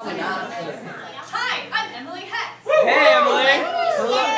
Oh Hi, I'm Emily Hetz. Hey, Emily. Hello.